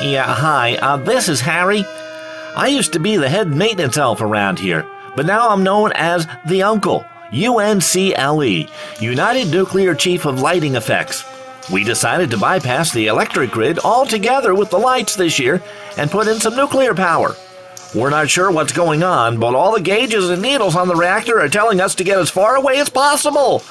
Yeah, hi, uh, this is Harry. I used to be the head maintenance elf around here, but now I'm known as the Uncle, UNCLE, United Nuclear Chief of Lighting Effects. We decided to bypass the electric grid altogether with the lights this year and put in some nuclear power. We're not sure what's going on, but all the gauges and needles on the reactor are telling us to get as far away as possible.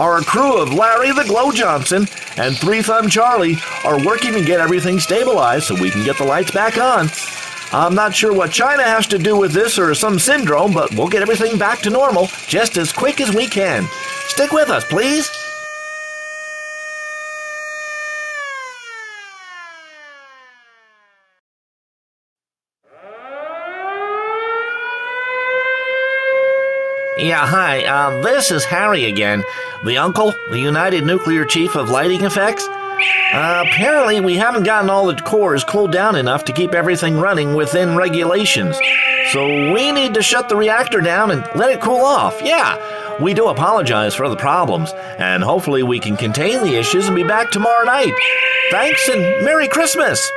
Our crew of Larry the Glow Johnson and Three Thumb Charlie are working to get everything stabilized so we can get the lights back on. I'm not sure what China has to do with this or some syndrome, but we'll get everything back to normal just as quick as we can. Stick with us, please. Yeah, hi, uh, this is Harry again, the uncle, the United Nuclear Chief of Lighting Effects. Uh, apparently, we haven't gotten all the cores cooled down enough to keep everything running within regulations. So we need to shut the reactor down and let it cool off. Yeah, we do apologize for the problems, and hopefully we can contain the issues and be back tomorrow night. Thanks and Merry Christmas!